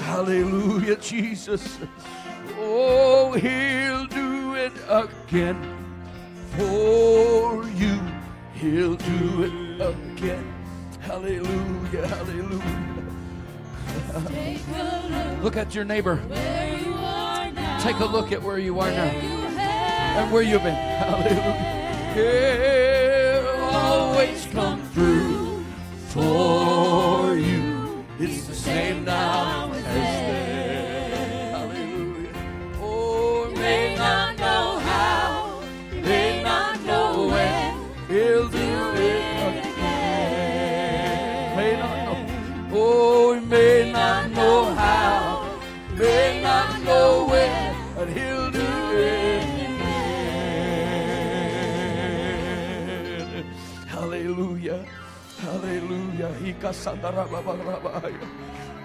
Hallelujah, Jesus. Oh, he'll do it again for you. He'll do it again. Hallelujah, hallelujah. Look at your neighbor. Take a look at where you are now and where you've been. Hallelujah. He'll always come through for you. It's the same now. As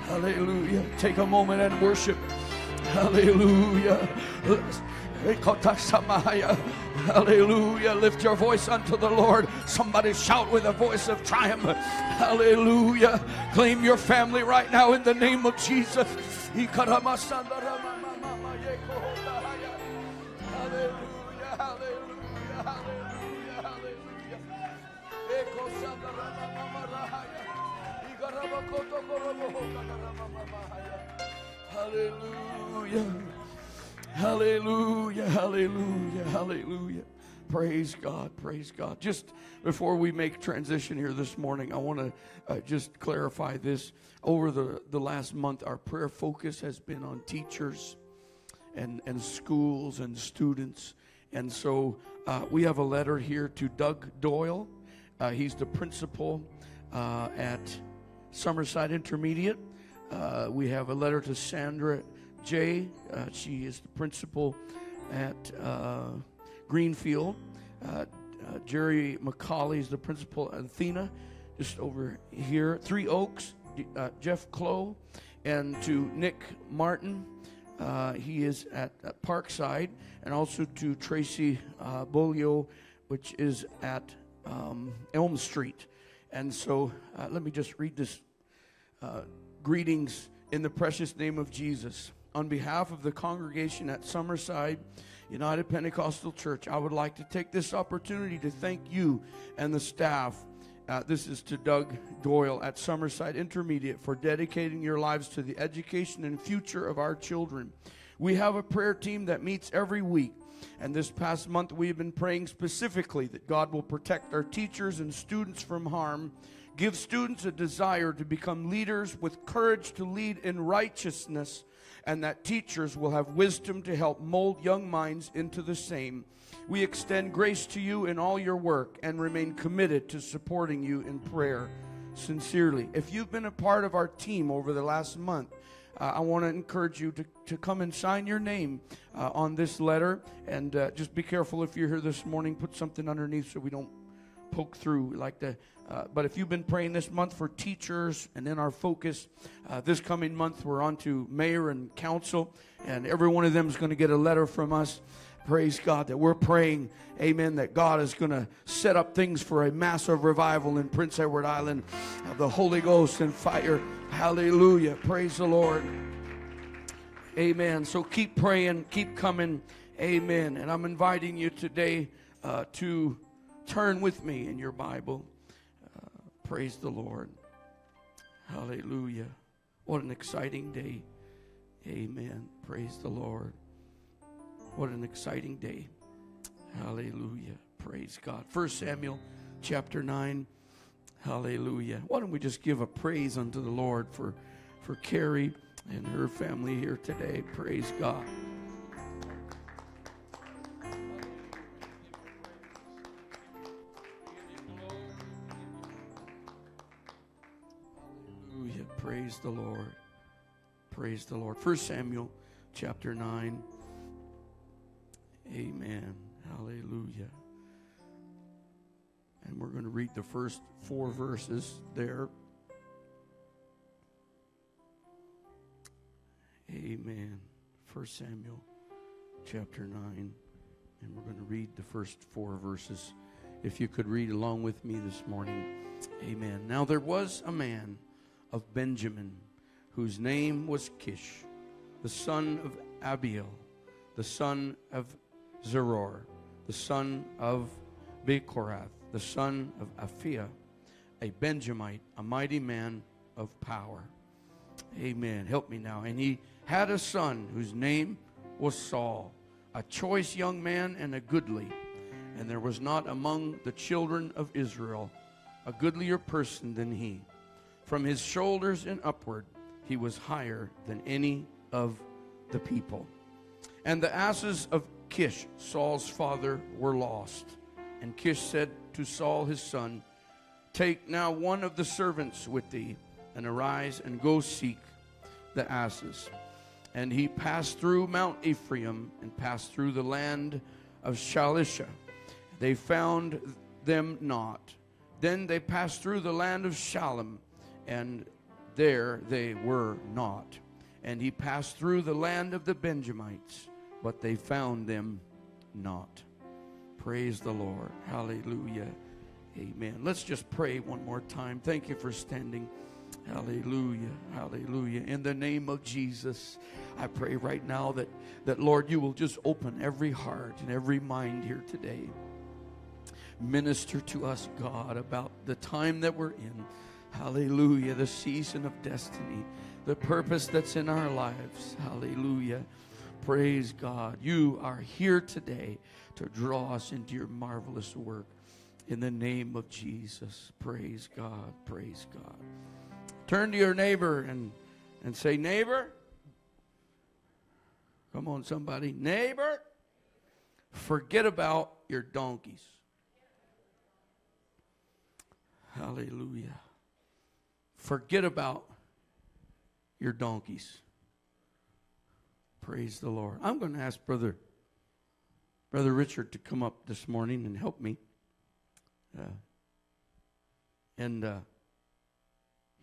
Hallelujah. Take a moment and worship. Hallelujah. Hallelujah. Lift your voice unto the Lord. Somebody shout with a voice of triumph. Hallelujah. Claim your family right now in the name of Jesus. Hallelujah. Hallelujah, hallelujah, hallelujah. Praise God, praise God. Just before we make transition here this morning, I want to uh, just clarify this. Over the, the last month, our prayer focus has been on teachers and, and schools and students. And so uh, we have a letter here to Doug Doyle. Uh, he's the principal uh, at Summerside Intermediate. Uh, we have a letter to Sandra J. Uh, she is the principal at uh, Greenfield. Uh, uh, Jerry McCauley is the principal at Athena, just over here. Three Oaks, Jeff Clow, and to Nick Martin. He is at, at Parkside, and also to Tracy uh, Bolio, which is at um, Elm Street. And so let me just read this greetings in the precious name of Jesus. On behalf of the congregation at Summerside United Pentecostal Church, I would like to take this opportunity to thank you and the staff. Uh, this is to Doug Doyle at Summerside Intermediate for dedicating your lives to the education and future of our children. We have a prayer team that meets every week. And this past month, we have been praying specifically that God will protect our teachers and students from harm, give students a desire to become leaders with courage to lead in righteousness, and that teachers will have wisdom to help mold young minds into the same. We extend grace to you in all your work and remain committed to supporting you in prayer. Sincerely. If you've been a part of our team over the last month, uh, I want to encourage you to, to come and sign your name uh, on this letter. And uh, just be careful if you're here this morning, put something underneath so we don't poke through like the. Uh, but if you've been praying this month for teachers and then our focus uh, this coming month, we're on to mayor and council, and every one of them is going to get a letter from us. Praise God that we're praying, amen, that God is going to set up things for a massive revival in Prince Edward Island of the Holy Ghost and fire. Hallelujah. Praise the Lord. Amen. So keep praying, keep coming. Amen. And I'm inviting you today uh, to turn with me in your Bible. Praise the Lord. Hallelujah. What an exciting day. Amen. Praise the Lord. What an exciting day. Hallelujah. Praise God. First Samuel chapter 9. Hallelujah. Why don't we just give a praise unto the Lord for, for Carrie and her family here today? Praise God. Praise the Lord. Praise the Lord. First Samuel chapter 9. Amen. Hallelujah. And we're going to read the first four verses there. Amen. First Samuel chapter 9. And we're going to read the first four verses. If you could read along with me this morning. Amen. Now there was a man of Benjamin, whose name was Kish, the son of Abiel, the son of Zeror, the son of Bechorath, the son of Aphiah, a Benjamite, a mighty man of power. Amen. Help me now. And he had a son whose name was Saul, a choice young man and a goodly. And there was not among the children of Israel a goodlier person than he. From his shoulders and upward, he was higher than any of the people. And the asses of Kish, Saul's father, were lost. And Kish said to Saul his son, Take now one of the servants with thee, and arise and go seek the asses. And he passed through Mount Ephraim and passed through the land of Shalisha. They found them not. Then they passed through the land of Shalim, and there they were not. And he passed through the land of the Benjamites, but they found them not. Praise the Lord. Hallelujah. Amen. Let's just pray one more time. Thank you for standing. Hallelujah. Hallelujah. In the name of Jesus, I pray right now that, that Lord, you will just open every heart and every mind here today. Minister to us, God, about the time that we're in. Hallelujah. The season of destiny, the purpose that's in our lives. Hallelujah. Praise God. You are here today to draw us into your marvelous work. In the name of Jesus. Praise God. Praise God. Turn to your neighbor and, and say, Neighbor. Come on, somebody. Neighbor. Forget about your donkeys. Hallelujah. Forget about your donkeys. Praise the Lord. I'm going to ask Brother Brother Richard to come up this morning and help me. Uh, and uh,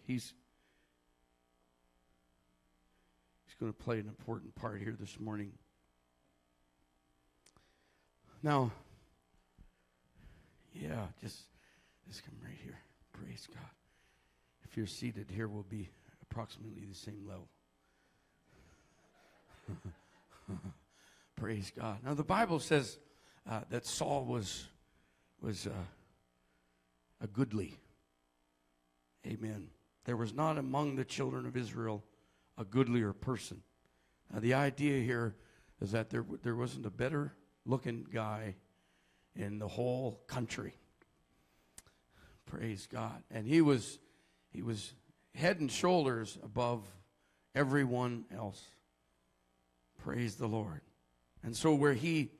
he's he's going to play an important part here this morning. Now, yeah, just just come right here. Praise God. If you're seated here, we'll be approximately the same level. Praise God. Now the Bible says uh, that Saul was was uh, a goodly. Amen. There was not among the children of Israel a goodlier person. Now, the idea here is that there, there wasn't a better looking guy in the whole country. Praise God. And he was, he was head and shoulders above everyone else. Praise the Lord. And so where he,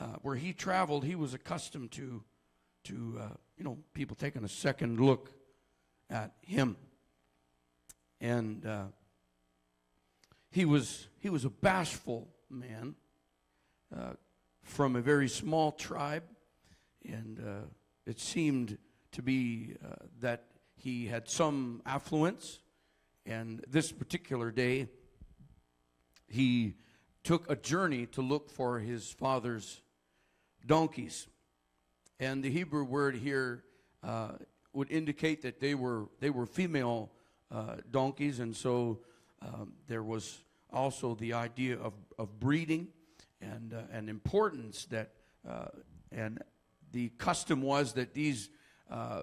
uh, where he traveled, he was accustomed to, to uh, you know, people taking a second look at him. And uh, he was he was a bashful man uh, from a very small tribe, and uh, it seemed to be uh, that he had some affluence. And this particular day, he took a journey to look for his father's donkeys. And the Hebrew word here uh, would indicate that they were they were female uh, donkeys, and so um, there was also the idea of, of breeding and uh, and importance that uh, and the custom was that these uh,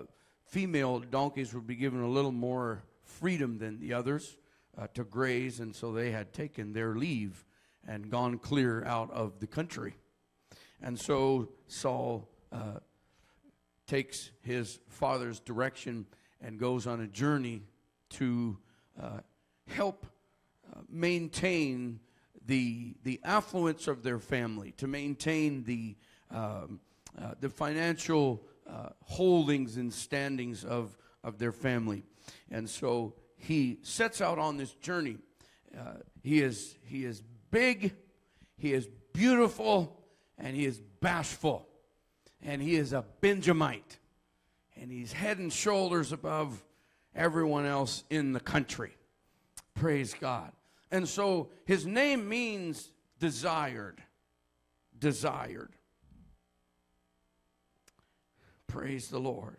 female donkeys would be given a little more freedom than the others uh, to graze, and so they had taken their leave and gone clear out of the country, and so Saul takes his father's direction and goes on a journey to uh, help uh, maintain the, the affluence of their family, to maintain the, um, uh, the financial uh, holdings and standings of, of their family. And so he sets out on this journey. Uh, he, is, he is big, he is beautiful, and he is bashful and he is a Benjamite. And he's head and shoulders above everyone else in the country. Praise God. And so his name means desired. Desired. Praise the Lord.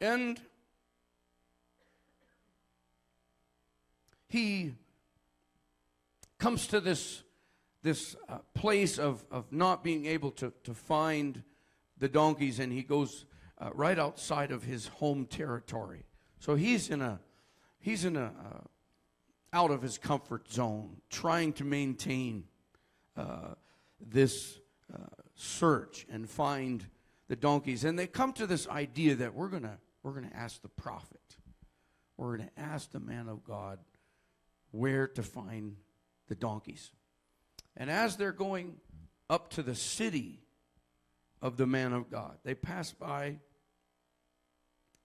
And he comes to this, this uh, place of, of not being able to, to find the donkeys, and he goes uh, right outside of his home territory. So he's in a, he's in a, uh, out of his comfort zone, trying to maintain uh, this uh, search and find the donkeys. And they come to this idea that we're gonna we're gonna ask the prophet, we're gonna ask the man of God where to find the donkeys. And as they're going up to the city of the man of God, they pass by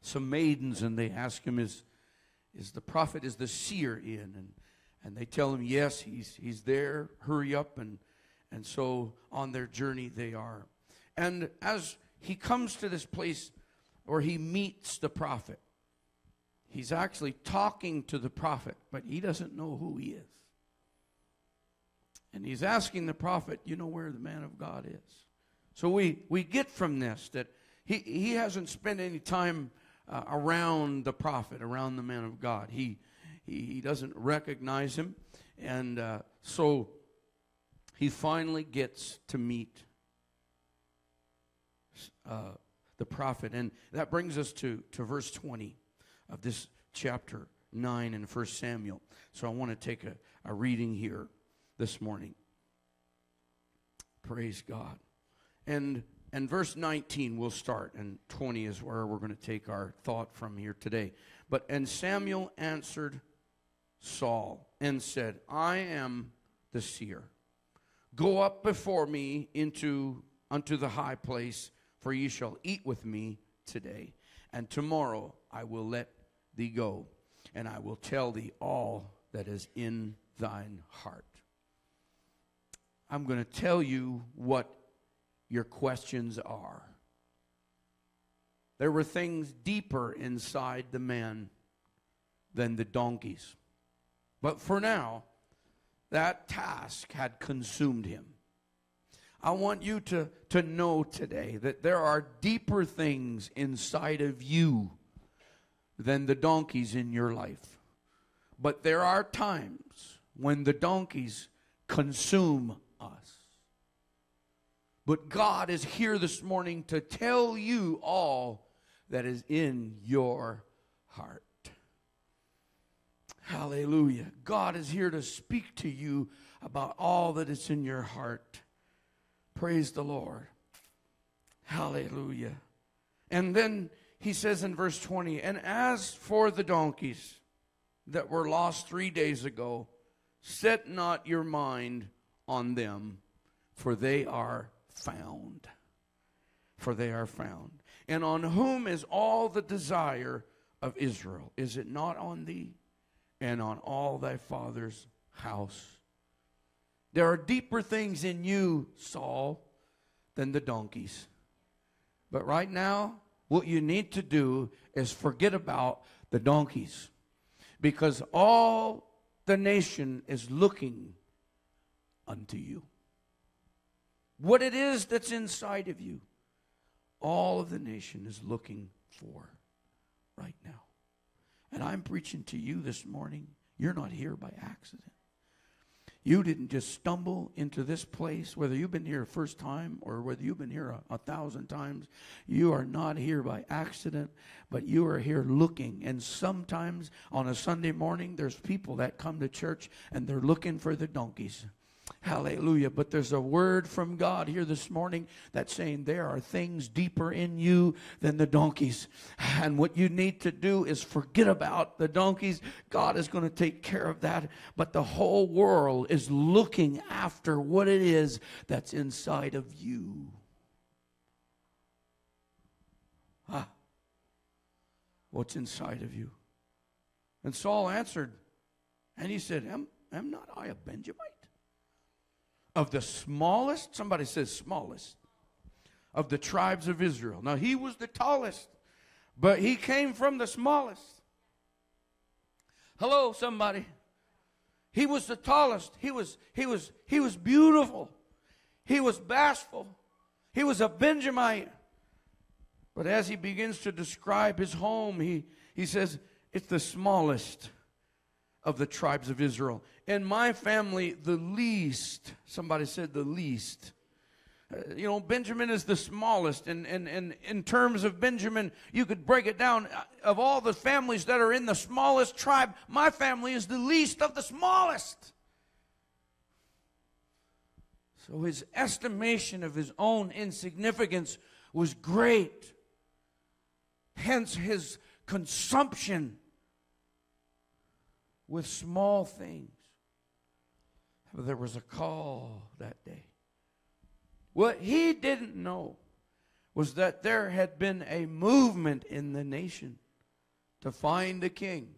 some maidens and they ask him, Is, is the prophet, is the seer in? And, and they tell him, Yes, he's, he's there. Hurry up. And, and so on their journey they are. And as he comes to this place where he meets the prophet, he's actually talking to the prophet, but he doesn't know who he is. And he's asking the prophet, You know where the man of God is? So we, we get from this that he, he hasn't spent any time uh, around the prophet, around the man of God. He, he, he doesn't recognize him. And uh, so he finally gets to meet uh, the prophet. And that brings us to, to verse 20 of this chapter 9 in 1 Samuel. So I want to take a, a reading here this morning. Praise God. And and verse 19 we'll start and 20 is where we're going to take our thought from here today. But and Samuel answered Saul and said, "I am the seer. Go up before me into unto the high place, for ye shall eat with me today, and tomorrow I will let thee go, and I will tell thee all that is in thine heart." I'm going to tell you what your questions are. There were things deeper inside the man than the donkeys. But for now, that task had consumed him. I want you to, to know today that there are deeper things inside of you than the donkeys in your life. But there are times when the donkeys consume us. But God is here this morning to tell you all that is in your heart. Hallelujah. God is here to speak to you about all that is in your heart. Praise the Lord. Hallelujah. And then he says in verse 20, And as for the donkeys that were lost three days ago, set not your mind on them, for they are found. For they are found. And on whom is all the desire of Israel? Is it not on thee and on all thy father's house? There are deeper things in you, Saul, than the donkeys. But right now, what you need to do is forget about the donkeys. Because all the nation is looking unto you. What it is that's inside of you, all of the nation is looking for right now. And I'm preaching to you this morning. You're not here by accident. You didn't just stumble into this place, whether you've been here first time or whether you've been here a, a, thousand times. You are not here by accident, but you are here looking. And sometimes on a Sunday morning, there's people that come to church and they're looking for the donkeys. Hallelujah. But there's a word from God here this morning that's saying there are things deeper in you than the donkeys. And what you need to do is forget about the donkeys. God is going to take care of that. But the whole world is looking after what it is that's inside of you. Ah, what's inside of you? And Saul answered, and he said, Am, am not I a Benjamite? Of the smallest, somebody says smallest, of the tribes of Israel. Now, he was the tallest, but he came from the smallest. Hello, somebody. He was the tallest. He was, he was, he was beautiful. He was bashful. He was a Benjamite. But as he begins to describe his home, he, he says, it's the smallest of the tribes of Israel. In my family, the least, somebody said the least. Uh, you know, Benjamin is the smallest. And, and, and in terms of Benjamin, you could break it down. Uh, of all the families that are in the smallest tribe, my family is the least of the smallest. So his estimation of his own insignificance was great. Hence his consumption with small things. But there was a call that day. What he didn't know was that there had been a movement in the nation to find a king.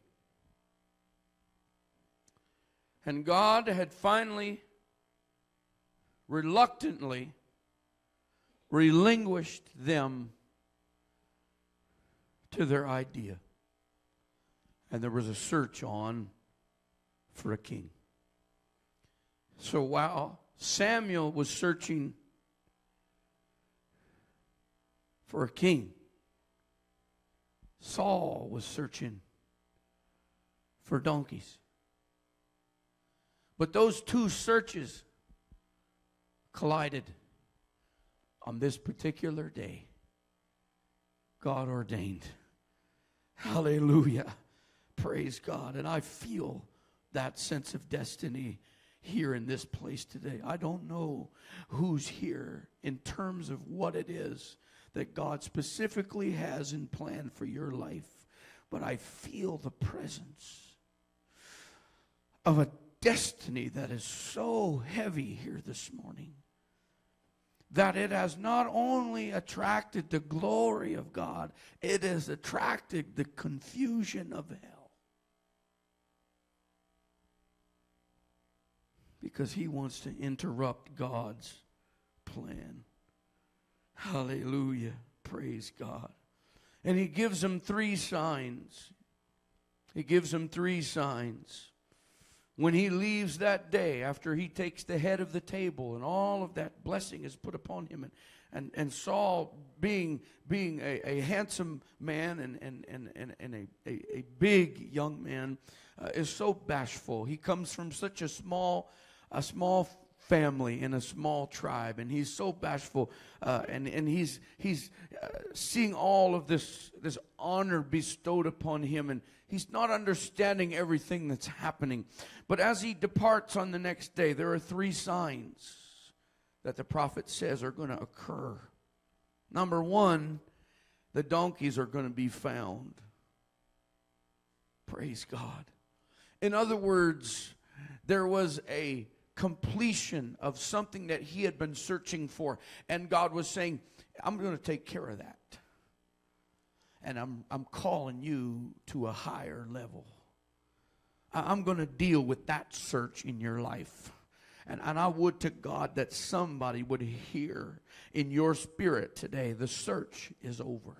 And God had finally, reluctantly, relinquished them to their idea. And there was a search on for a king. So while Samuel was searching for a king, Saul was searching for donkeys. But those two searches collided on this particular day. God ordained. Hallelujah. Praise God. And I feel that sense of destiny here in this place today. I don't know who's here in terms of what it is that God specifically has in plan for your life, but I feel the presence of a destiny that is so heavy here this morning that it has not only attracted the glory of God, it has attracted the confusion of hell. Because he wants to interrupt God's plan. Hallelujah. Praise God. And he gives them three signs. He gives them three signs. When he leaves that day, after he takes the head of the table and all of that blessing is put upon him, and, and, and Saul, being, being a, a handsome man and, and, and, and, and a, a, a big young man, uh, is so bashful. He comes from such a small a small family in a small tribe and he's so bashful uh, and, and he's, he's uh, seeing all of this, this honor bestowed upon him and he's not understanding everything that's happening. But as he departs on the next day there are three signs that the prophet says are going to occur. Number one the donkeys are going to be found. Praise god. In other words there was a completion of something that he had been searching for. And God was saying, I'm going to take care of that. And I'm, I'm calling you to a higher level. I'm going to deal with that search in your life. And, and I would to God that somebody would hear in your spirit today the search is over.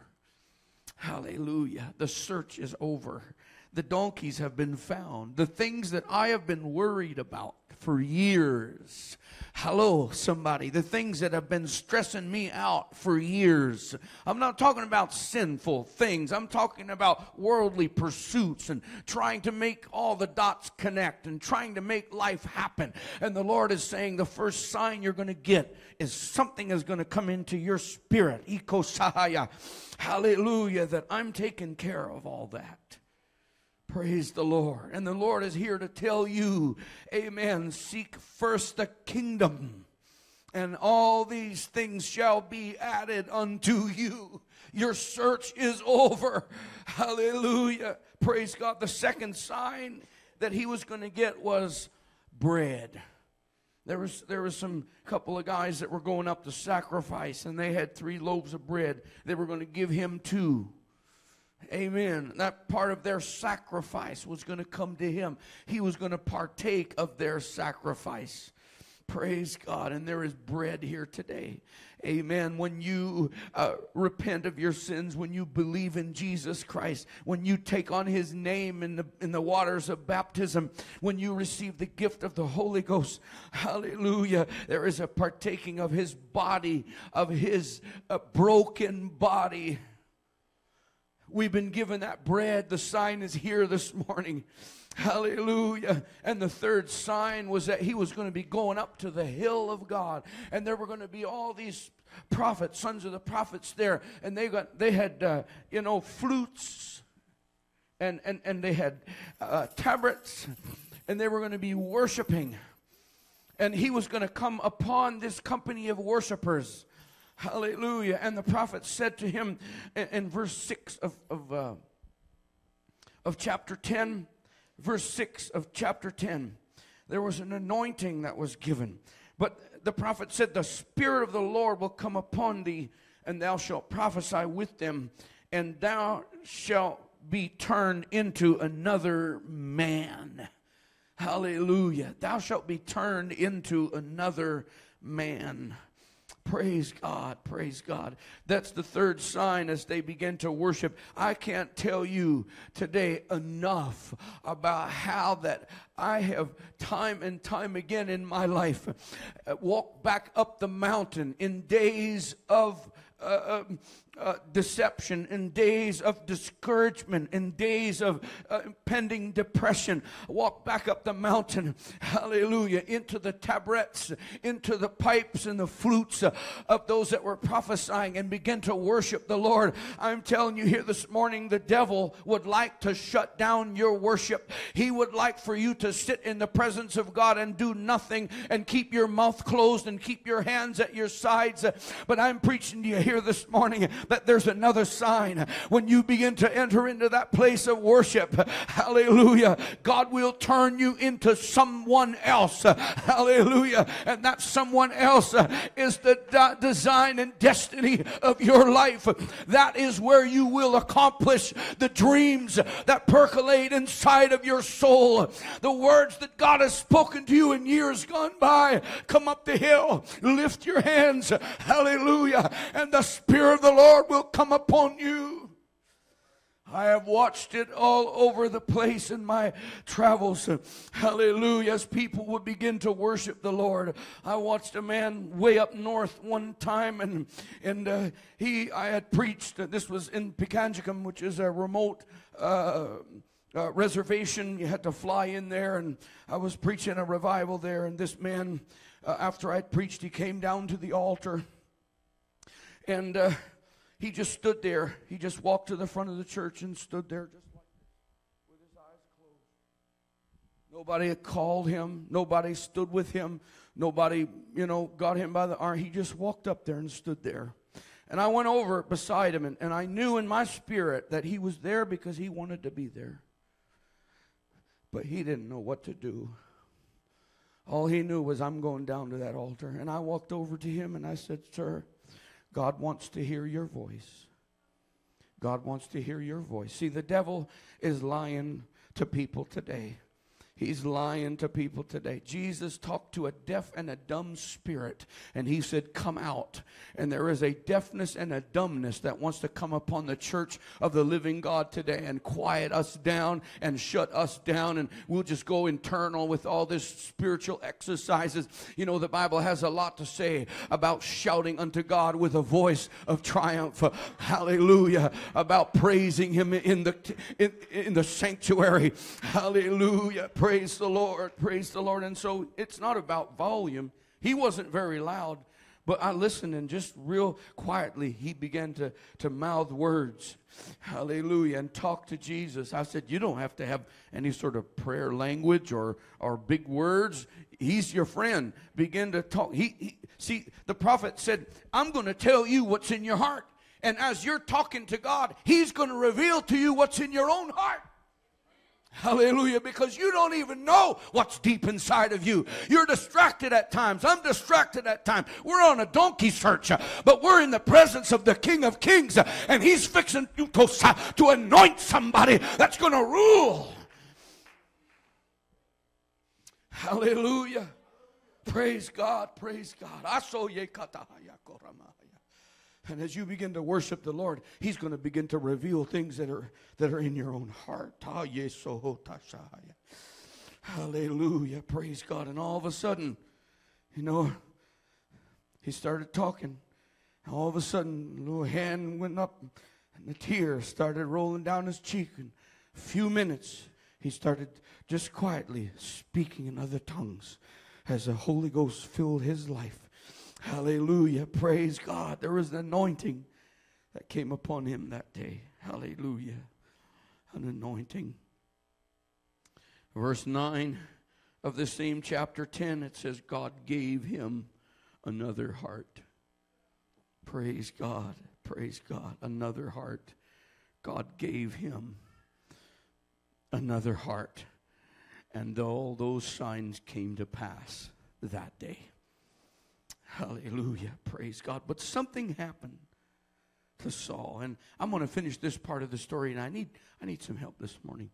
Hallelujah. The search is over. The donkeys have been found. The things that I have been worried about for years. Hello, somebody. The things that have been stressing me out for years. I'm not talking about sinful things. I'm talking about worldly pursuits and trying to make all the dots connect and trying to make life happen. And the Lord is saying the first sign you're going to get is something is going to come into your spirit. Ikosahaya Hallelujah. That I'm taking care of all that. Praise the Lord. And the Lord is here to tell you, amen, seek first the kingdom, and all these things shall be added unto you. Your search is over. Hallelujah. Praise God. The second sign that he was going to get was bread. There was there was some couple of guys that were going up to sacrifice and they had three loaves of bread. They were going to give him two. Amen. That part of their sacrifice was going to come to him. He was going to partake of their sacrifice. Praise God. And there is bread here today. Amen. When you uh, repent of your sins, when you believe in Jesus Christ, when you take on his name in the, in the waters of baptism, when you receive the gift of the Holy Ghost, hallelujah, there is a partaking of his body, of his uh, broken body We've been given that bread. The sign is here this morning. Hallelujah. And the third sign was that he was going to be going up to the hill of God. And there were going to be all these prophets, sons of the prophets there. And they got they had uh, you know flutes and and, and they had uh, tabrets and they were going to be worshiping. And he was going to come upon this company of worshipers. Hallelujah. And the prophet said to him in, in verse 6 of, of, uh, of chapter 10, verse 6 of chapter 10, there was an anointing that was given. But the prophet said, The Spirit of the Lord will come upon thee, and thou shalt prophesy with them, and thou shalt be turned into another man. Hallelujah. Thou shalt be turned into another man. Praise God, praise God. That's the third sign as they begin to worship. I can't tell you today enough about how that I have time and time again in my life uh, walked back up the mountain in days of uh, um, uh, deception, in days of discouragement, in days of uh, pending depression. Walk back up the mountain, hallelujah, into the tabrets, into the pipes and the flutes uh, of those that were prophesying and begin to worship the Lord. I'm telling you here this morning, the devil would like to shut down your worship. He would like for you to sit in the presence of God and do nothing and keep your mouth closed and keep your hands at your sides. But I'm preaching to you here this morning that there's another sign when you begin to enter into that place of worship. Hallelujah. God will turn you into someone else. Hallelujah. And that someone else is the design and destiny of your life. That is where you will accomplish the dreams that percolate inside of your soul. The words that God has spoken to you in years gone by. Come up the hill, lift your hands. Hallelujah. And the Spirit of the Lord will come upon you. I have watched it all over the place in my travels. Hallelujah. As people would begin to worship the Lord. I watched a man way up north one time and, and uh, he, I had preached, uh, this was in Pikangikum, which is a remote, uh, uh, reservation. You had to fly in there, and I was preaching a revival there. And this man, uh, after I'd preached, he came down to the altar, and uh, he just stood there. He just walked to the front of the church and stood there just like this with his eyes closed. Nobody called him. Nobody stood with him. Nobody, you know, got him by the arm. He just walked up there and stood there. And I went over beside him, and, and I knew in my spirit that he was there because he wanted to be there. But he didn't know what to do. All he knew was, I'm going down to that altar. And I walked over to him and I said, Sir, God wants to hear your voice. God wants to hear your voice. See, the devil is lying to people today. He's lying to people today. Jesus talked to a deaf and a dumb spirit, and he said, Come out. And there is a deafness and a dumbness that wants to come upon the church of the living God today and quiet us down and shut us down, and we'll just go internal with all this spiritual exercises. You know, the Bible has a lot to say about shouting unto God with a voice of triumph. Hallelujah. About praising him in the in, in the sanctuary. Hallelujah. Praise the Lord. Praise the Lord. And so it's not about volume. He wasn't very loud, but I listened and just real quietly he began to, to mouth words. Hallelujah. And talk to Jesus. I said, You don't have to have any sort of prayer language or, or big words. He's your friend. Begin to talk. He, he see, the prophet said, I'm going to tell you what's in your heart. And as you're talking to God, He's going to reveal to you what's in your own heart. Hallelujah. Because you don't even know what's deep inside of you. You're distracted at times. I'm distracted at times. We're on a donkey search, but we're in the presence of the King of Kings, and He's fixing to, to anoint somebody that's going to rule. Hallelujah. Praise God. Praise God. And as you begin to worship the Lord, He's going to begin to reveal things that are that are in your own heart. Hallelujah. Praise God. And all of a sudden, you know, he started talking. And All of a sudden, a little hand went up, and the tears started rolling down his cheek. And a few minutes, he started just quietly speaking in other tongues as the Holy Ghost filled his life. Hallelujah. Praise God. There was an anointing that came upon him that day. Hallelujah. An anointing. Verse 9 of the same chapter 10, it says, God gave him another heart. Praise God. Praise God. Another heart. God gave him another heart. And all those signs came to pass that day. Hallelujah. Praise God. But something happened to Saul. And I'm going to finish this part of the story, and I need, I need some help this morning.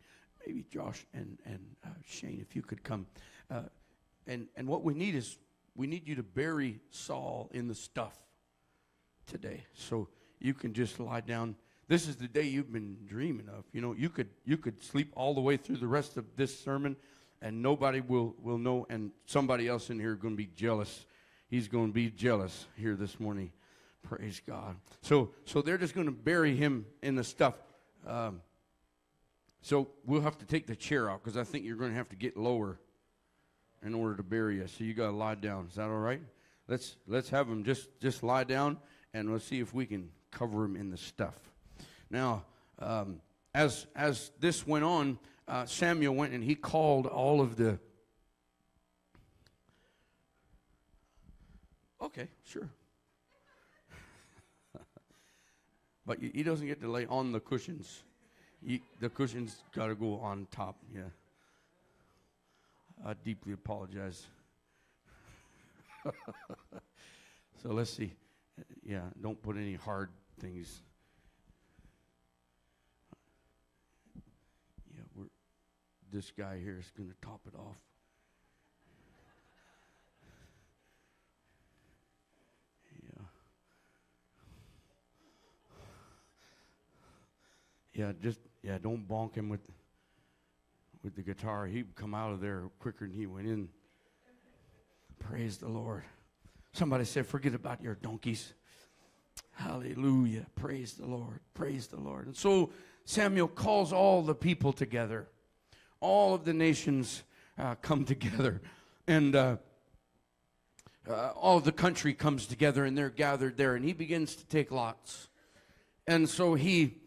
Maybe Josh and, and uh, Shane, if you could come. Uh, and, and what we need is we need you to bury Saul in the stuff today. So you can just lie down. This is the day you've been dreaming of. You know, you could you could sleep all the way through the rest of this sermon and nobody will, will know and somebody else in here going to be jealous. He's going to be jealous here this morning. Praise God. So so they're just going to bury him in the stuff. Um, so we'll have to take the chair out because I think you're going to have to get lower in order to bury us. So you got to lie down. Is that all right? Let's let's have him just just lie down and let's see if we can cover him in the stuff. Now, um, as as this went on, uh, Samuel went and he called all of the. Okay, sure. but he doesn't get to lay on the cushions. He, the cushions got to go on top. Yeah. I deeply apologize. so let's see. Yeah, don't put any hard things. Yeah, we're this guy here is going to top it off. Yeah, just yeah, don't bonk him with with the guitar. He'd come out of there quicker than he went in. Praise the Lord. Somebody said, forget about your donkeys. Hallelujah. Praise the Lord. Praise the Lord. And so Samuel calls all the people together. All of the nations uh, come together. And uh, uh, all of the country comes together and they're gathered there. And he begins to take lots. And so he,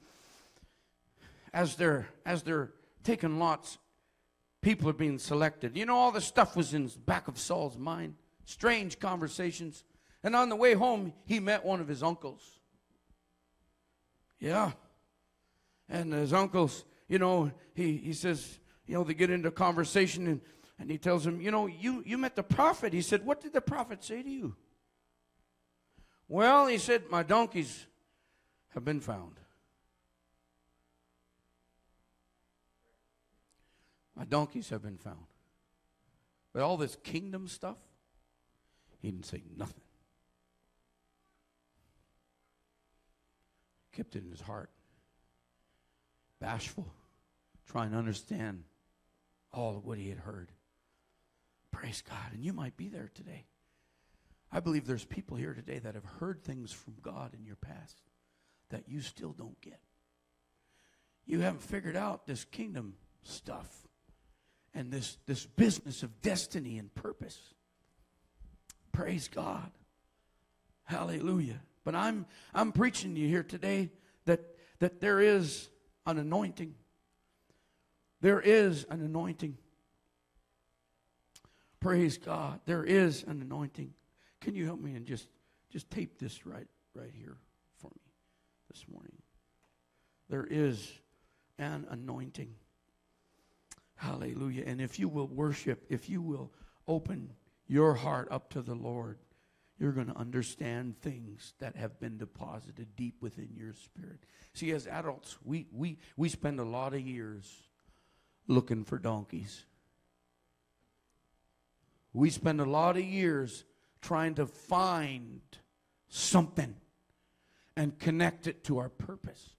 as they're, as they're taking lots, people are being selected. You know, all the stuff was in the back of Saul's mind. Strange conversations. And on the way home, he met one of his uncles. Yeah. And his uncles, you know, he, he says, you know, they get into conversation and, and he tells him, you know, you, you met the prophet. He said, what did the prophet say to you? Well, he said, my donkeys have been found. My donkeys have been found. But all this kingdom stuff, he didn't say nothing. Kept it in his heart. Bashful, trying to understand all of what he had heard. Praise God. And you might be there today. I believe there's people here today that have heard things from God in your past that you still don't get. You haven't figured out this kingdom stuff and this, this business of destiny and purpose. Praise God. Hallelujah. But I'm I'm preaching to you here today that that there is an anointing. There is an anointing. Praise God. There is an anointing. Can you help me and just just tape this right right here for me this morning? There is an anointing. Hallelujah. And if you will worship, if you will open your heart up to the Lord, you're going to understand things that have been deposited deep within your spirit. See, as adults, we, we, we spend a lot of years looking for donkeys. We spend a lot of years trying to find something and connect it to our purpose.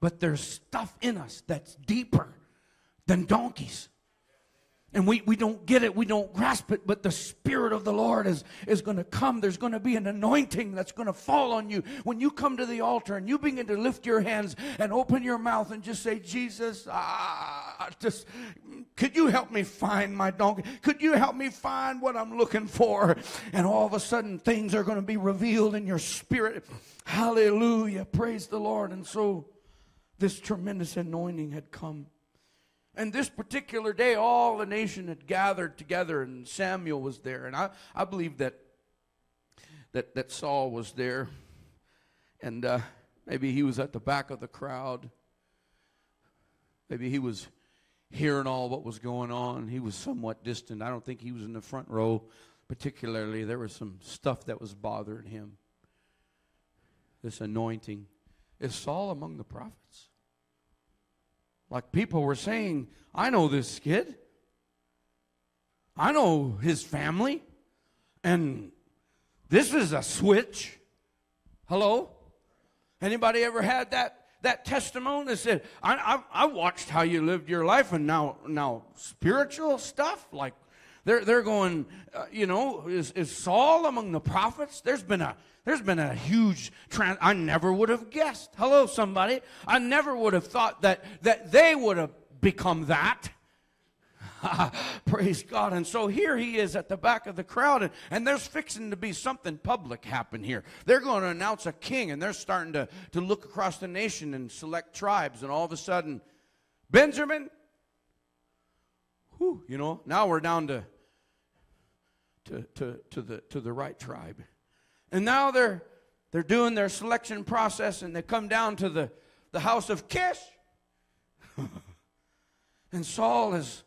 But there's stuff in us that's deeper than donkeys. and we, we don't get it, we don't grasp it, but the Spirit of the Lord is, is going to come. There's going to be an anointing that's going to fall on you. When you come to the altar and you begin to lift your hands and open your mouth and just say, Jesus, ah, just, could you help me find my donkey? Could you help me find what I'm looking for? And all of a sudden, things are going to be revealed in your spirit. Hallelujah. Praise the Lord. And so, this tremendous anointing had come. And this particular day, all the nation had gathered together, and Samuel was there. And I, I believe that, that, that Saul was there. And uh, maybe he was at the back of the crowd. Maybe he was hearing all what was going on. He was somewhat distant. I don't think he was in the front row, particularly. There was some stuff that was bothering him. This anointing. Is Saul among the prophets? Like people were saying, I know this kid. I know his family. And this is a switch. Hello? Anybody ever had that that testimony that said, I, I, I, watched how you lived your life, and now now spiritual stuff like they're they're going, uh, you know, is is Saul among the prophets? There's been a there's been a huge trans. I never would have guessed. Hello, somebody. I never would have thought that, that they would have become that. Praise God. And so here he is at the back of the crowd, and, and there's fixing to be something public happen here. They're going to announce a king, and they're starting to, to look across the nation and select tribes, and all of a sudden, Benjamin, whew, you know, now we're down to, to, to, to, the, to the right tribe. And now they're they're doing their selection process and they come down to the, the house of Kish. and Saul is,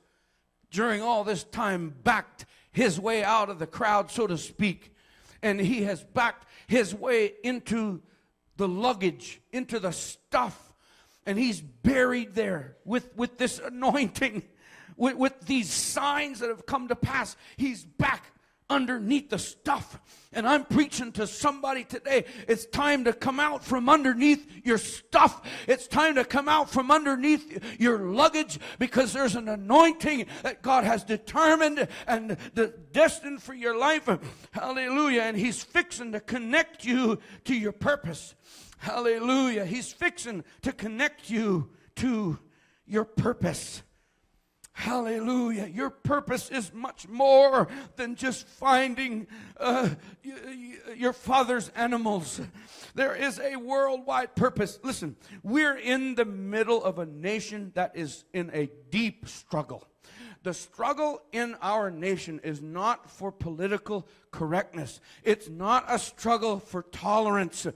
during all this time, backed his way out of the crowd, so to speak. And he has backed his way into the luggage, into the stuff. And he's buried there with, with this anointing, with, with these signs that have come to pass. He's back underneath the stuff. And I'm preaching to somebody today. It's time to come out from underneath your stuff. It's time to come out from underneath your luggage because there's an anointing that God has determined and destined for your life. Hallelujah. And He's fixing to connect you to your purpose. Hallelujah. He's fixing to connect you to your purpose. Hallelujah. Your purpose is much more than just finding uh, your father's animals. There is a worldwide purpose. Listen, we're in the middle of a nation that is in a deep struggle. The struggle in our nation is not for political correctness, it's not a struggle for tolerance.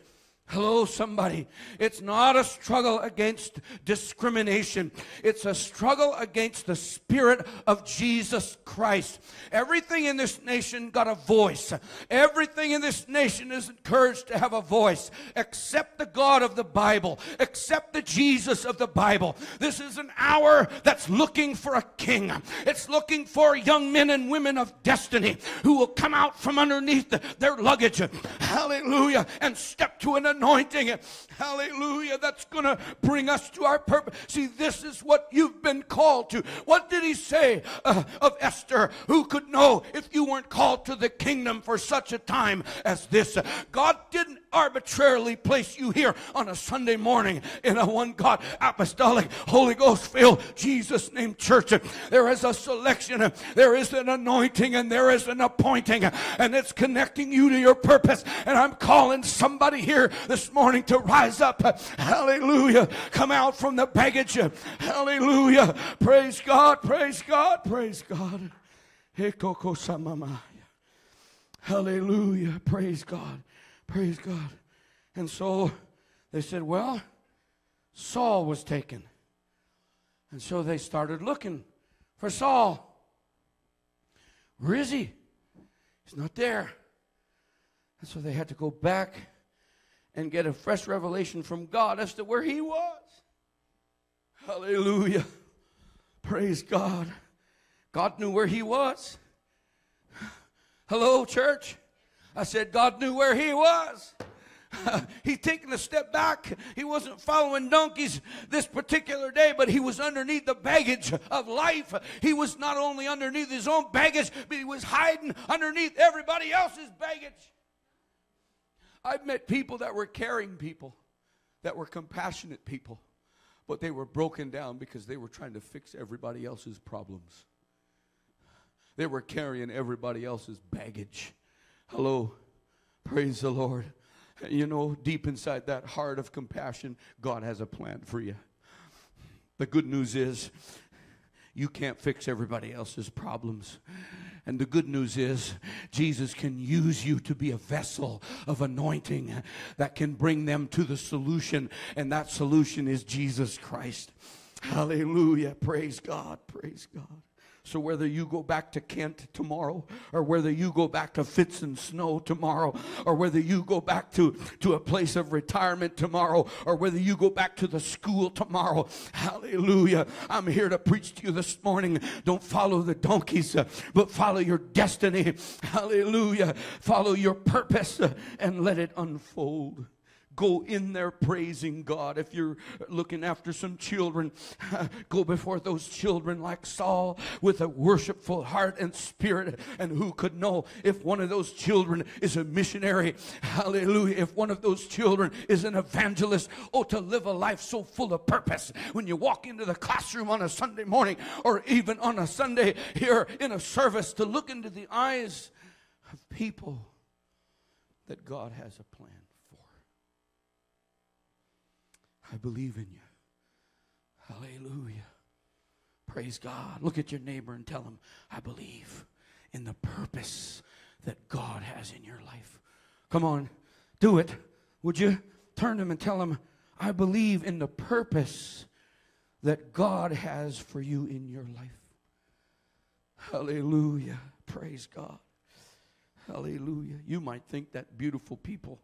Hello, somebody. It's not a struggle against discrimination. It's a struggle against the Spirit of Jesus Christ. Everything in this nation got a voice. Everything in this nation is encouraged to have a voice, except the God of the Bible, except the Jesus of the Bible. This is an hour that's looking for a king. It's looking for young men and women of destiny who will come out from underneath their luggage. Hallelujah. And step to an anointing, hallelujah, that's going to bring us to our purpose. See, this is what you've been called to. What did he say uh, of Esther? Who could know if you weren't called to the kingdom for such a time as this? God didn't arbitrarily place you here on a Sunday morning in a one God apostolic Holy Ghost filled Jesus named church. There is a selection, there is an anointing, and there is an appointing, and it's connecting you to your purpose. And I'm calling somebody here this morning to rise up. Hallelujah. Come out from the baggage. Hallelujah. Praise God. Praise God. Praise God. Hallelujah. Praise God. Praise God. And so they said, Well, Saul was taken. And so they started looking for Saul. Where is he? He's not there. And so they had to go back and get a fresh revelation from God as to where he was. Hallelujah. Praise God. God knew where he was. Hello, church. I said, God knew where he was. He's taking a step back. He wasn't following donkeys this particular day, but he was underneath the baggage of life. He was not only underneath his own baggage, but he was hiding underneath everybody else's baggage. I've met people that were caring people, that were compassionate people, but they were broken down because they were trying to fix everybody else's problems. They were carrying everybody else's baggage. Hello. Praise the Lord. You know, deep inside that heart of compassion, God has a plan for you. The good news is you can't fix everybody else's problems. And the good news is, Jesus can use you to be a vessel of anointing that can bring them to the solution, and that solution is Jesus Christ. Hallelujah. Praise God. Praise God. So whether you go back to Kent tomorrow, or whether you go back to Fitz and Snow tomorrow, or whether you go back to, to a place of retirement tomorrow, or whether you go back to the school tomorrow, hallelujah. I'm here to preach to you this morning. Don't follow the donkeys, uh, but follow your destiny. Hallelujah. Follow your purpose uh, and let it unfold go in there praising God. If you're looking after some children, go before those children like Saul with a worshipful heart and spirit. And who could know if one of those children is a missionary? Hallelujah. If one of those children is an evangelist, oh, to live a life so full of purpose. When you walk into the classroom on a Sunday morning or even on a Sunday here in a service, to look into the eyes of people that God has a plan. I believe in you. Hallelujah. Praise God. Look at your neighbor and tell him, I believe in the purpose that God has in your life. Come on, do it. Would you turn to him and tell him, I believe in the purpose that God has for you in your life. Hallelujah. Praise God. Hallelujah. You might think that beautiful people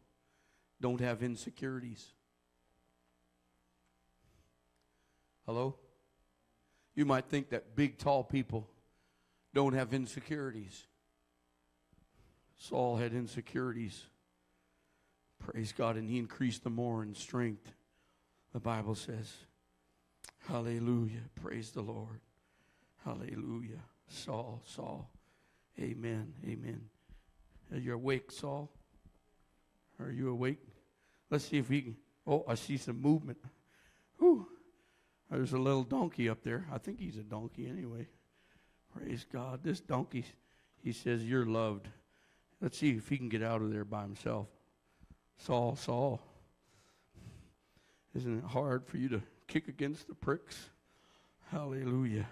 don't have insecurities. Hello? You might think that big, tall people don't have insecurities. Saul had insecurities. Praise God, and he increased the more in strength, the Bible says. Hallelujah. Praise the Lord. Hallelujah. Saul, Saul. Amen. Amen. Are you awake, Saul? Are you awake? Let's see if we can. Oh, I see some movement. Whew. There's a little donkey up there. I think he's a donkey anyway. Praise God. This donkey, he says, You're loved. Let's see if he can get out of there by himself. Saul, Saul. Isn't it hard for you to kick against the pricks? Hallelujah.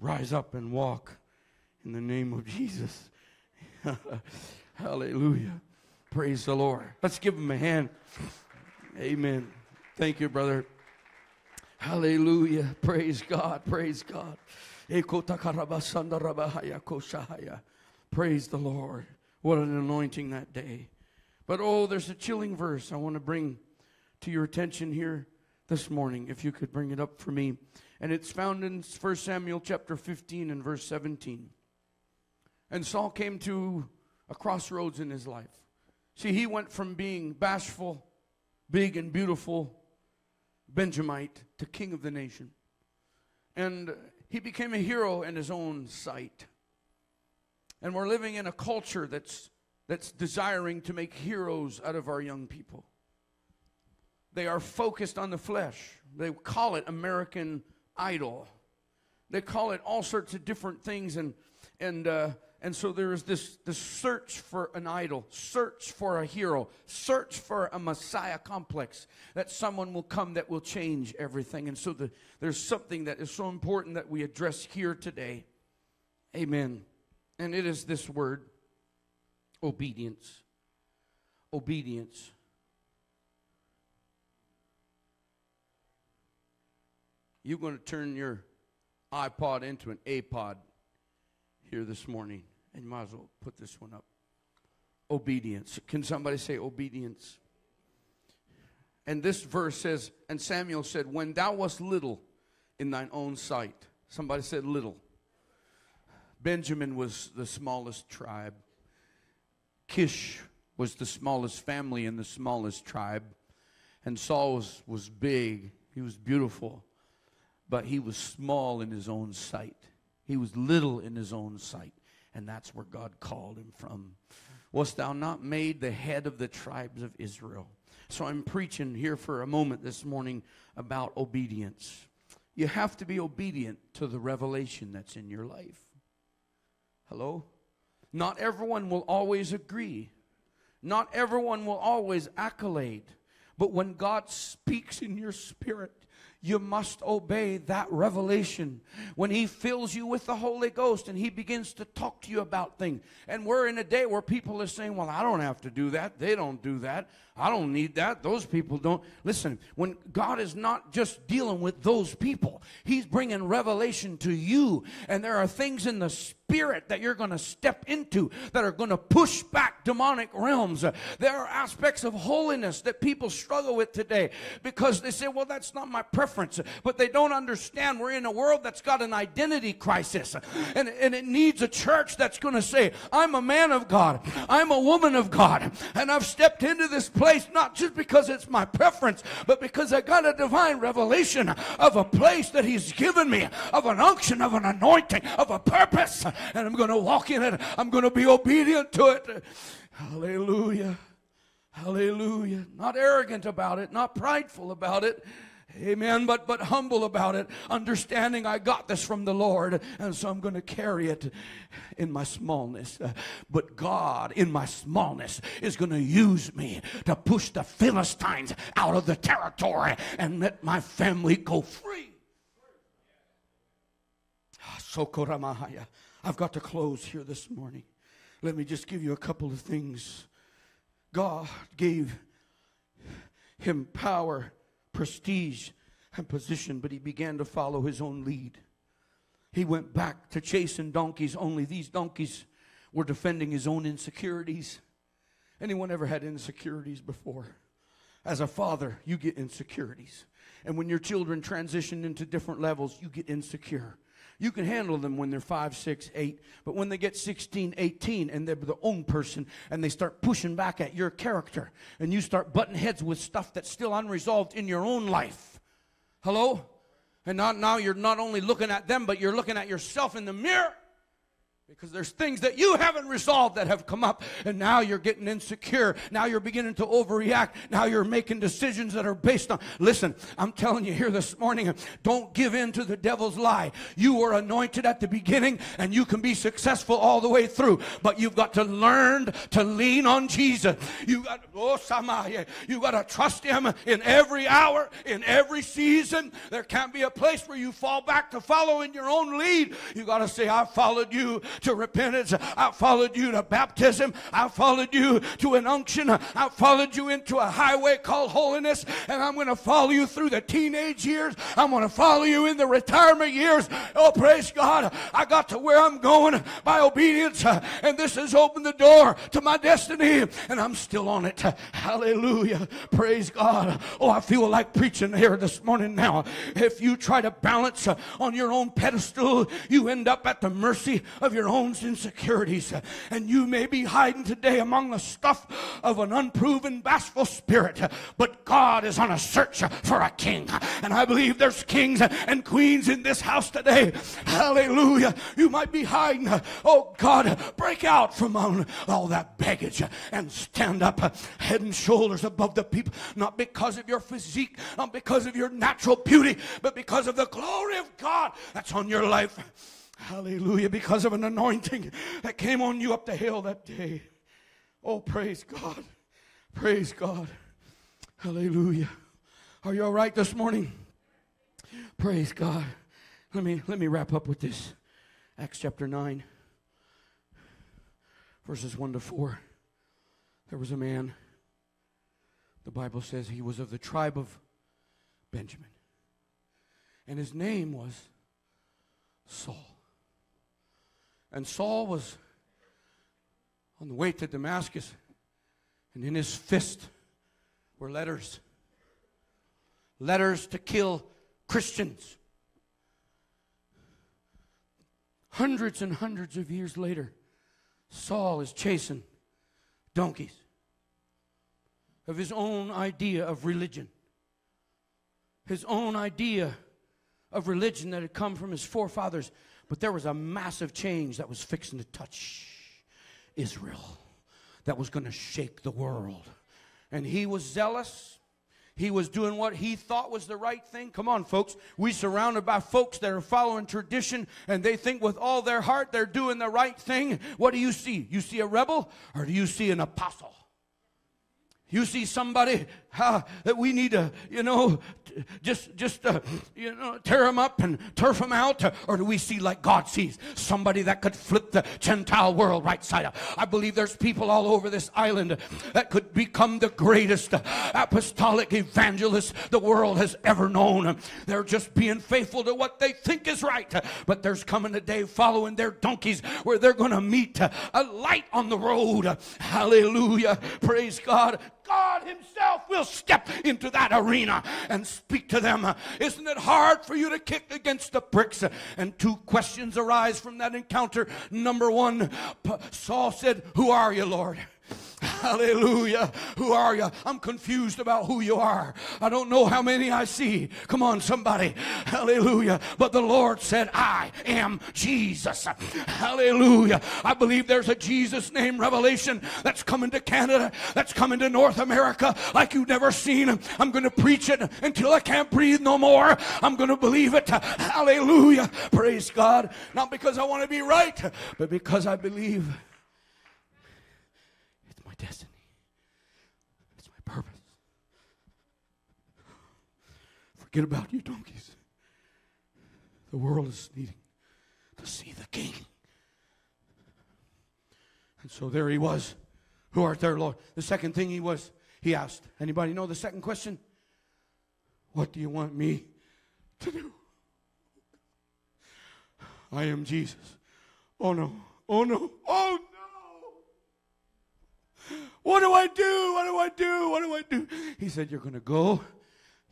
Rise up and walk in the name of Jesus. Hallelujah. Praise the Lord. Let's give him a hand. Amen. Thank you, brother. Hallelujah. Praise God. Praise God. Praise the Lord. What an anointing that day. But oh, there's a chilling verse I want to bring to your attention here this morning, if you could bring it up for me. And it's found in 1 Samuel chapter 15 and verse 17. And Saul came to a crossroads in his life. See, he went from being bashful, big, and beautiful Benjamite to king of the nation. And he became a hero in his own sight. And we're living in a culture that's, that's desiring to make heroes out of our young people. They are focused on the flesh. They call it American Idol. They call it all sorts of different things. And, and uh, and so there is this, this search for an idol, search for a hero, search for a Messiah complex that someone will come that will change everything. And so the, there's something that is so important that we address here today. Amen. And it is this word obedience. Obedience. You're going to turn your iPod into an APod here this morning, and you might as well put this one up. Obedience. Can somebody say obedience? And this verse says, and Samuel said, When thou wast little in thine own sight. Somebody said little. Benjamin was the smallest tribe. Kish was the smallest family in the smallest tribe. And Saul was, was big, he was beautiful, but he was small in his own sight. He was little in his own sight. And that's where God called him from. Wast thou not made the head of the tribes of Israel? So I'm preaching here for a moment this morning about obedience. You have to be obedient to the revelation that's in your life. Hello? Not everyone will always agree. Not everyone will always accolade. But when God speaks in your spirit, you must obey that revelation. When He fills you with the Holy Ghost and He begins to talk to you about things. And we're in a day where people are saying, Well, I don't have to do that. They don't do that. I don't need that. Those people don't. Listen, when God is not just dealing with those people, He's bringing revelation to you. And there are things in the spirit that you're going to step into that are going to push back demonic realms. There are aspects of holiness that people struggle with today because they say, well, that's not my preference. But they don't understand we're in a world that's got an identity crisis. And, and it needs a church that's going to say, I'm a man of God. I'm a woman of God. And I've stepped into this place not just because it's my preference, but because I got a divine revelation of a place that He's given me, of an unction, of an anointing, of a purpose and I'm going to walk in it. I'm going to be obedient to it. Hallelujah. Hallelujah. Not arrogant about it, not prideful about it. Amen. But but humble about it, understanding I got this from the Lord, and so I'm going to carry it in my smallness. But God, in my smallness, is going to use me to push the Philistines out of the territory and let my family go free. I've got to close here this morning. Let me just give you a couple of things. God gave him power, prestige, and position, but he began to follow his own lead. He went back to chasing donkeys, only these donkeys were defending his own insecurities. Anyone ever had insecurities before? As a father, you get insecurities. And when your children transition into different levels, you get insecure. You can handle them when they're five, six, eight, but when they get 16, 18, and they're the own person, and they start pushing back at your character, and you start butting heads with stuff that's still unresolved in your own life. Hello? And not, now you're not only looking at them, but you're looking at yourself in the mirror. Because there's things that you haven't resolved that have come up, and now you're getting insecure. Now you're beginning to overreact. Now you're making decisions that are based on. Listen, I'm telling you here this morning, don't give in to the devil's lie. You were anointed at the beginning, and you can be successful all the way through, but you've got to learn to lean on Jesus. You got, oh, you got to trust Him in every hour, in every season. There can't be a place where you fall back to following your own lead. You got to say, I followed you to repentance. I followed you to baptism. I followed you to an unction. I followed you into a highway called holiness. And I'm going to follow you through the teenage years. I'm going to follow you in the retirement years. Oh, praise God. I got to where I'm going by obedience. And this has opened the door to my destiny. And I'm still on it. Hallelujah. Praise God. Oh, I feel like preaching here this morning now. If you try to balance on your own pedestal, you end up at the mercy of your own insecurities. And you may be hiding today among the stuff of an unproven, bashful spirit. But God is on a search for a king. And I believe there's kings and queens in this house today. Hallelujah. You might be hiding. Oh God, break out from all that baggage and stand up head and shoulders above the people. Not because of your physique, not because of your natural beauty, but because of the glory of God that's on your life. Hallelujah. Because of an anointing that came on you up the hill that day. Oh, praise God. Praise God. Hallelujah. Are you all right this morning? Praise God. Let me let me wrap up with this. Acts chapter 9 verses 1 to 4. There was a man the Bible says he was of the tribe of Benjamin. And his name was Saul. And Saul was on the way to Damascus, and in his fist were letters letters to kill Christians. Hundreds and hundreds of years later, Saul is chasing donkeys, of his own idea of religion. His own idea of religion that had come from his forefathers. But there was a massive change that was fixing to touch Israel, that was going to shake the world. And he was zealous. He was doing what he thought was the right thing. Come on, folks. We surrounded by folks that are following tradition and they think with all their heart they're doing the right thing. What do you see? You see a rebel or do you see an apostle? You see somebody uh, that we need to, you know, just just uh, you know tear them up and turf them out, or do we see like God sees somebody that could flip the Gentile world right side up? I believe there's people all over this island that could become the greatest apostolic evangelists the world has ever known. They're just being faithful to what they think is right, but there's coming a day following their donkeys where they're going to meet a light on the road. Hallelujah! Praise God. God Himself will step into that arena and speak to them. Isn't it hard for you to kick against the bricks? And two questions arise from that encounter. Number one, Saul said, Who are you, Lord? Hallelujah. Who are you? I'm confused about who you are. I don't know how many I see. Come on, somebody. Hallelujah. But the Lord said, I am Jesus. Hallelujah. I believe there's a Jesus name revelation that's coming to Canada, that's coming to North America like you've never seen. I'm going to preach it until I can't breathe no more. I'm going to believe it. Hallelujah. Praise God. Not because I want to be right, but because I believe destiny. It's my purpose. Forget about you donkeys. The world is needing to see the king. And so there he was. Who art thou, Lord? The second thing he was, he asked. Anybody know the second question? What do you want me to do? I am Jesus. Oh no. Oh no. Oh no. What do I do? What do I do? What do I do? He said, You're going to go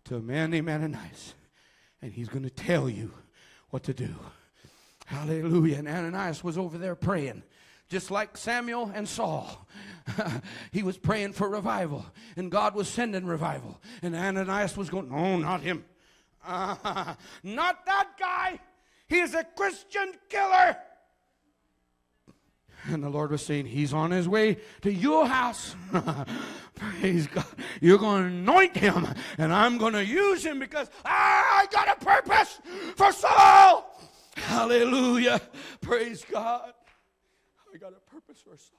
to a man named Ananias, and he's going to tell you what to do. Hallelujah. And Ananias was over there praying just like Samuel and Saul. he was praying for revival, and God was sending revival. And Ananias was going, No, not him. Uh, not that guy. He's a Christian killer. And the Lord was saying, He's on his way to your house. Praise God. You're going to anoint him, and I'm going to use him because I got a purpose for Saul. Hallelujah. Praise God. I got a purpose for Saul.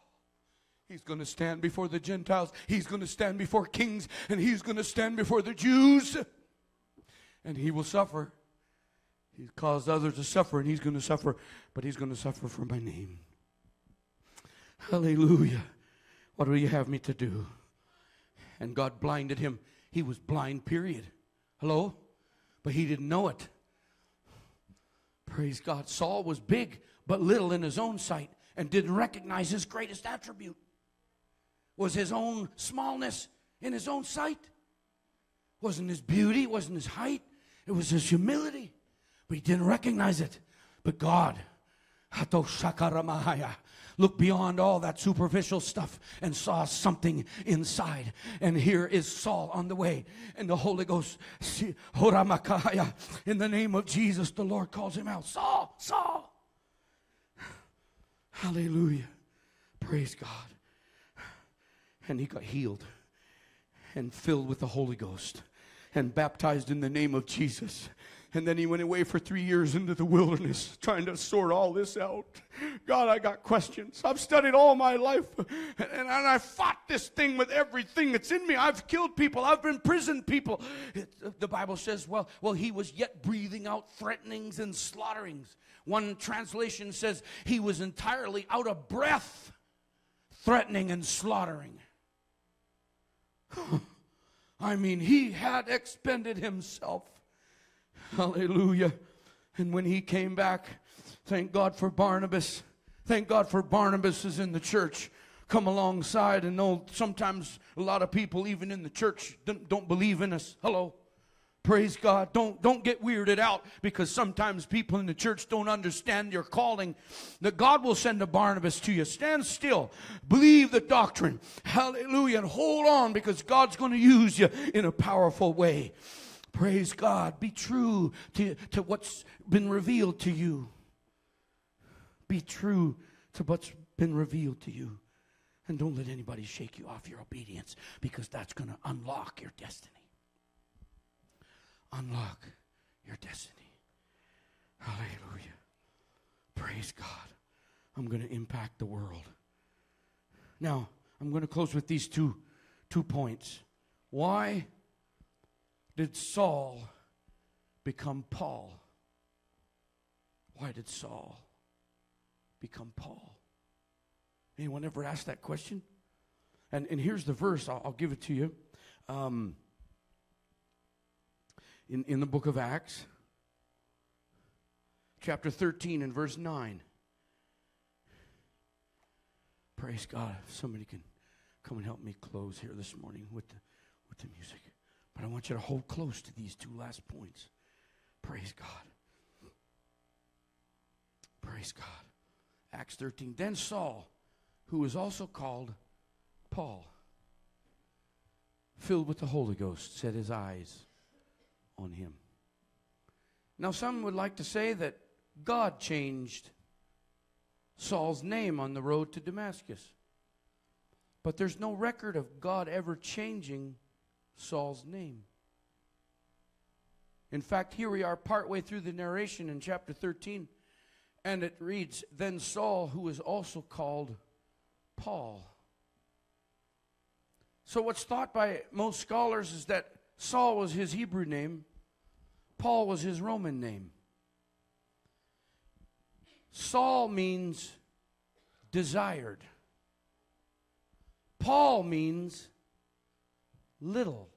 He's going to stand before the Gentiles, he's going to stand before kings, and he's going to stand before the Jews. And he will suffer. He's caused others to suffer, and he's going to suffer, but he's going to suffer for my name. Hallelujah. What will you have me to do? And God blinded him. He was blind, period. Hello? But he didn't know it. Praise God. Saul was big, but little in his own sight and didn't recognize his greatest attribute was his own smallness in his own sight. Wasn't his beauty, wasn't his height, it was his humility. But he didn't recognize it. But God, looked beyond all that superficial stuff and saw something inside. And here is Saul on the way. And the Holy Ghost, in the name of Jesus, the Lord calls him out Saul, Saul. Hallelujah. Praise God. And he got healed and filled with the Holy Ghost and baptized in the name of Jesus. And then he went away for three years into the wilderness trying to sort all this out. God, I got questions. I've studied all my life and, and I fought this thing with everything that's in me. I've killed people. I've imprisoned people. It, the Bible says, well, well, he was yet breathing out threatenings and slaughterings. One translation says he was entirely out of breath, threatening and slaughtering. I mean, he had expended himself Hallelujah. And when he came back, thank God for Barnabas. Thank God for Barnabas is in the church. Come alongside and know sometimes a lot of people, even in the church, don't, believe in us. Hello. Praise God. Don't, don't get weirded out because sometimes people in the church don't understand your calling. That God will send a Barnabas to you. Stand still. Believe the doctrine. Hallelujah. And hold on because God's going to use you in a powerful way. Praise God. Be true to, to what's been revealed to you. Be true to what's been revealed to you. And don't let anybody shake you off your obedience because that's going to unlock your destiny. Unlock your destiny. Hallelujah. Praise God. I'm going to impact the world. Now, I'm going to close with these two, two points. Why did Saul become Paul? Why did Saul become Paul? Anyone ever asked that question? And, and here's the verse, I'll, I'll give it to you. Um, in, in the book of Acts, chapter 13 and verse 9. Praise God. If somebody can come and help me close here this morning with the, with the music. But I want you to hold close to these two last points. Praise God. Praise God. Acts 13. Then Saul who was also called Paul, filled with the Holy Ghost, set his eyes on him. Now, some would like to say that God changed Saul's name on the road to Damascus. But there's no record of God ever changing Saul's name. In fact, here we are partway through the narration in chapter 13, and it reads Then Saul, who was also called Paul. So, what's thought by most scholars is that Saul was his Hebrew name, Paul was his Roman name. Saul means desired, Paul means little.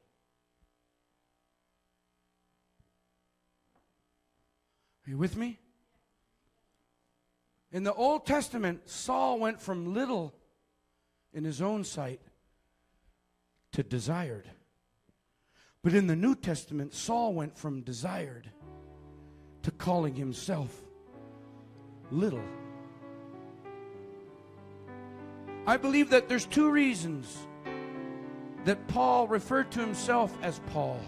Are you with me? In the Old Testament, Saul went from little in his own sight to desired. But in the New Testament, Saul went from desired to calling himself little. I believe that there's two reasons that Paul referred to himself as Paul.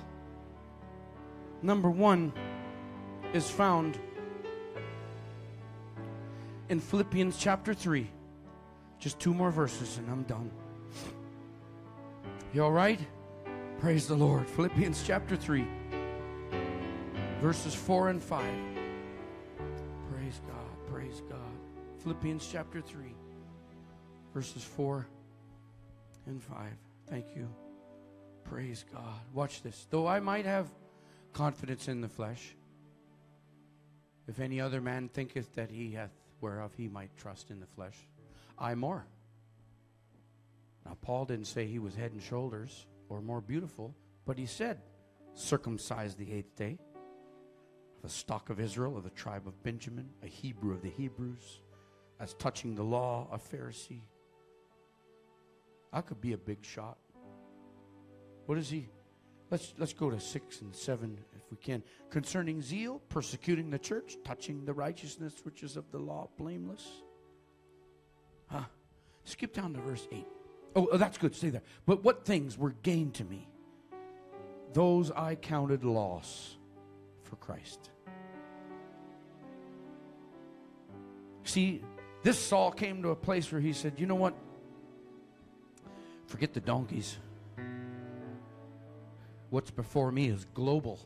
Number one is found in Philippians chapter 3. Just two more verses and I'm done. You all right? Praise the Lord. Philippians chapter 3, verses 4 and 5. Praise God. Praise God. Philippians chapter 3, verses 4 and 5. Thank you. Praise God. Watch this. Though I might have confidence in the flesh, if any other man thinketh that he hath whereof he might trust in the flesh, I more. Now, Paul didn't say he was head and shoulders or more beautiful, but he said, circumcised the eighth day, of the stock of Israel, of the tribe of Benjamin, a Hebrew of the Hebrews, as touching the law, a Pharisee. I could be a big shot. What is he? Let's, let's go to six and seven if we can. Concerning zeal, persecuting the church, touching the righteousness which is of the law, blameless. Huh? Skip down to verse 8. Oh, oh, that's good. Stay there. But what things were gain to me? Those I counted loss for Christ. See, this Saul came to a place where he said, You know what? Forget the donkeys. What's before me is global.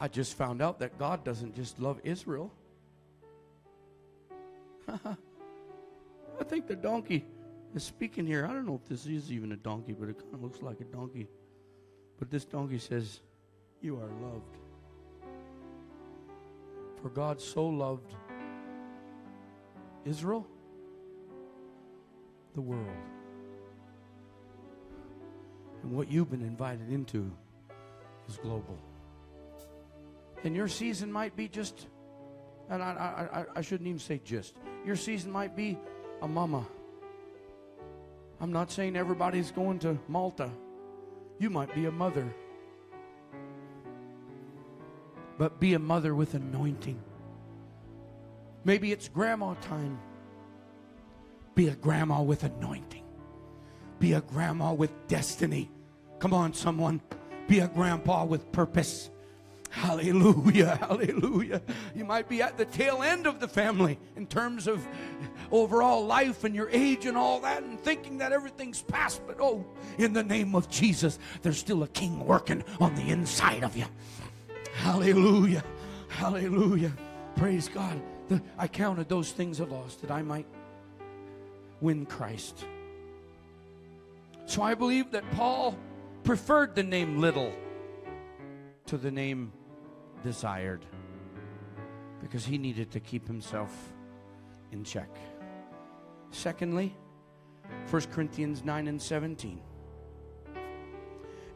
I just found out that God doesn't just love Israel. I think the donkey is speaking here. I don't know if this is even a donkey, but it kind of looks like a donkey. But this donkey says, You are loved. For God so loved Israel, the world. And what you've been invited into is global. And your season might be just, and I, I, I shouldn't even say just, your season might be a mama. I'm not saying everybody's going to Malta. You might be a mother, but be a mother with anointing. Maybe it's grandma time. Be a grandma with anointing. Be a grandma with destiny. Come on, someone. Be a grandpa with purpose. Hallelujah, hallelujah. You might be at the tail end of the family in terms of overall life and your age and all that, and thinking that everything's past. But oh, in the name of Jesus, there's still a king working on the inside of you. Hallelujah, hallelujah. Praise God. The, I counted those things a loss that I might win Christ. So I believe that Paul preferred the name little to the name desired because he needed to keep himself in check. Secondly, 1 Corinthians 9 and 17.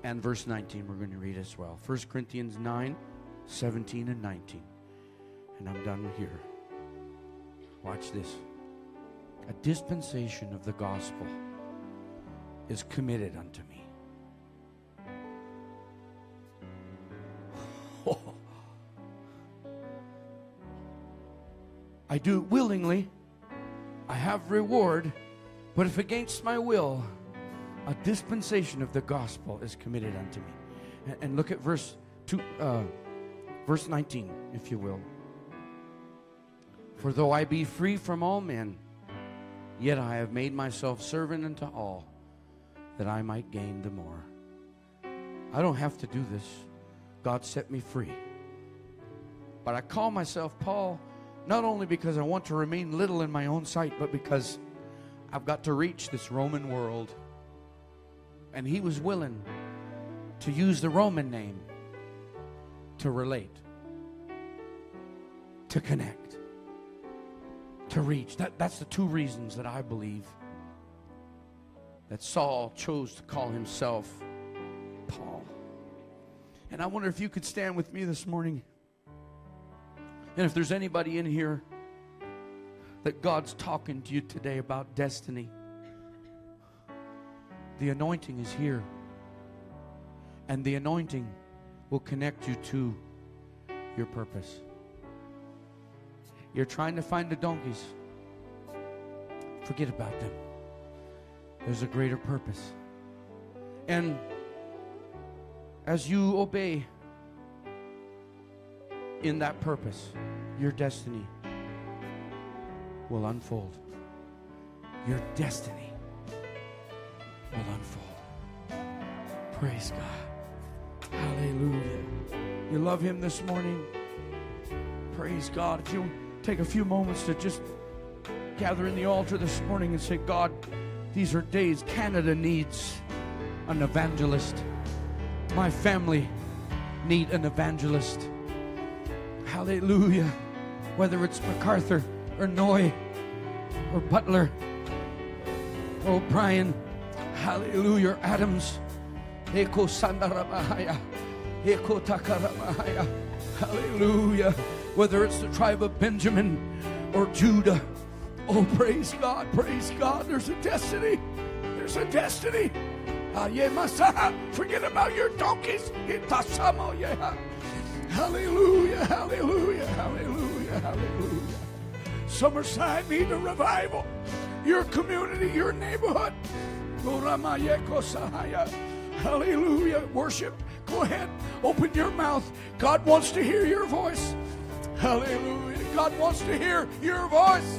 And verse 19, we're going to read as well. 1 Corinthians 9, 17 and 19. And I'm done here. Watch this. A dispensation of the gospel is committed unto me. I do it willingly. I have reward. But if against my will, a dispensation of the gospel is committed unto me. And, and look at verse two, uh, verse 19, if you will. For though I be free from all men, yet I have made myself servant unto all, that I might gain the more. I don't have to do this. God set me free. But I call myself Paul not only because I want to remain little in my own sight, but because I've got to reach this Roman world. And he was willing to use the Roman name to relate, to connect, to reach. That, that's the two reasons that I believe that Saul chose to call himself Paul. And I wonder if you could stand with me this morning. And if there's anybody in here that God's talking to you today about destiny, the anointing is here. And the anointing will connect you to your purpose. You're trying to find the donkeys. Forget about them. There's a greater purpose. And as you obey in that purpose, your destiny will unfold. Your destiny will unfold. Praise God. Hallelujah. You love Him this morning? Praise God. If you take a few moments to just gather in the altar this morning and say, God, these are days Canada needs an evangelist. My family need an evangelist. Hallelujah. Whether it's MacArthur or Noy or Butler oh, or O'Brien. Hallelujah. Adams. Eko Sandarabahaya. Eko Takarabahaya. Hallelujah. Whether it's the tribe of Benjamin or Judah. Oh, praise God. Praise God. There's a destiny. There's a destiny. Ah, Forget about your donkeys. Oh, hallelujah, hallelujah, hallelujah, hallelujah. Summerside need a revival. Your community, your neighborhood. Hallelujah. Worship. Go ahead. Open your mouth. God wants to hear your voice. Hallelujah. God wants to hear your voice.